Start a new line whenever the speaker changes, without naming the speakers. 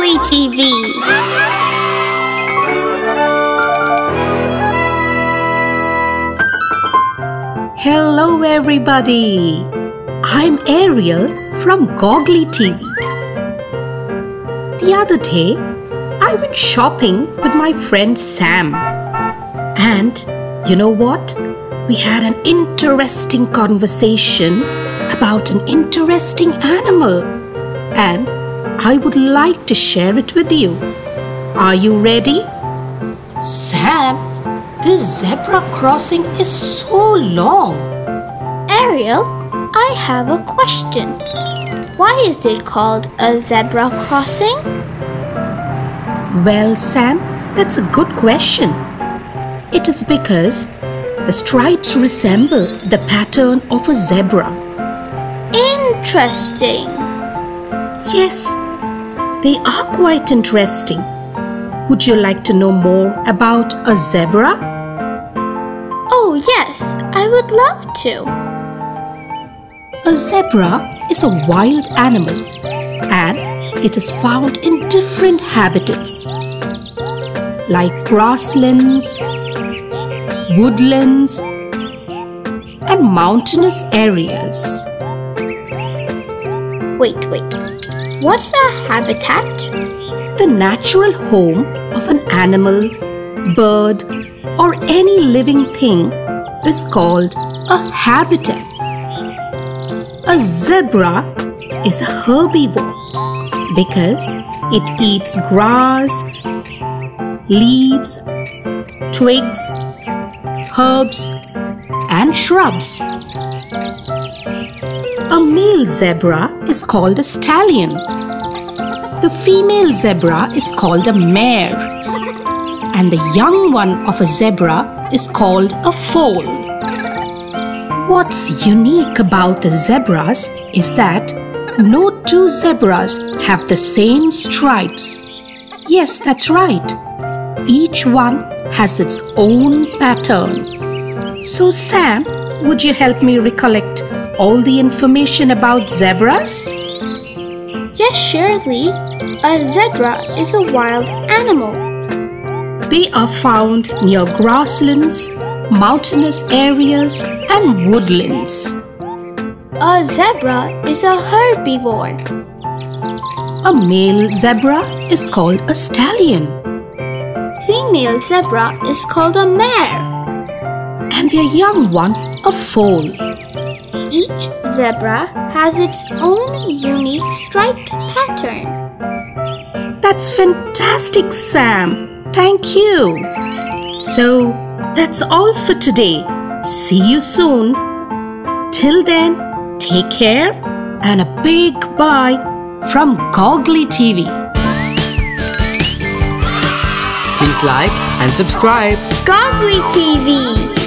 TV.
Hello, everybody. I'm Ariel from Goggly TV. The other day, I went shopping with my friend Sam. And you know what? We had an interesting conversation about an interesting animal. And I would like to share it with you. Are you ready? Sam, this zebra crossing is so long.
Ariel, I have a question. Why is it called a zebra crossing?
Well, Sam, that's a good question. It is because the stripes resemble the pattern of a zebra.
Interesting.
Yes, they are quite interesting. Would you like to know more about a zebra?
Oh, yes, I would love to.
A zebra is a wild animal and it is found in different habitats like grasslands, woodlands, and mountainous areas.
Wait, wait. What's a habitat?
The natural home of an animal, bird, or any living thing is called a habitat. A zebra is a herbivore because it eats grass, leaves, twigs, herbs, and shrubs. Male zebra is called a stallion. The female zebra is called a mare. And the young one of a zebra is called a foal. What's unique about the zebras is that no two zebras have the same stripes. Yes, that's right. Each one has its own pattern. So, Sam, would you help me recollect all the information about zebras?
Yes, surely. A zebra is a wild animal.
They are found near grasslands, mountainous areas, and woodlands.
A zebra is a herbivore.
A male zebra is called a stallion,
Female zebra is called a mare.
and their young one a foal.
Each zebra has its own unique striped pattern.
That's fantastic, Sam. Thank you. So, that's all for today. See you soon. Till then, take care and a big bye from Goggly TV.
Please like and subscribe.
Goggly TV.